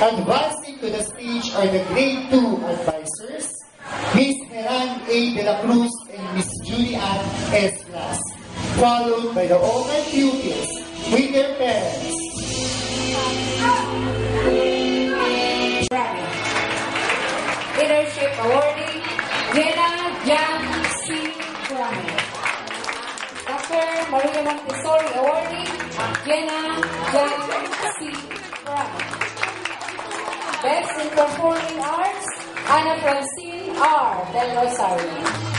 Advancing to the stage are the grade 2 advisors, Miss Heran A. De La Cruz and Miss Judy Ann S. Blas, followed by the all-time pupils with their parents. Leadership Awardee, Jenna Jan C. Bryan. Dr. Maria Montessori Awardee, Jenna Jan C. Bryan. Best in Performing Arts, Ana Francine R. Del Rosario.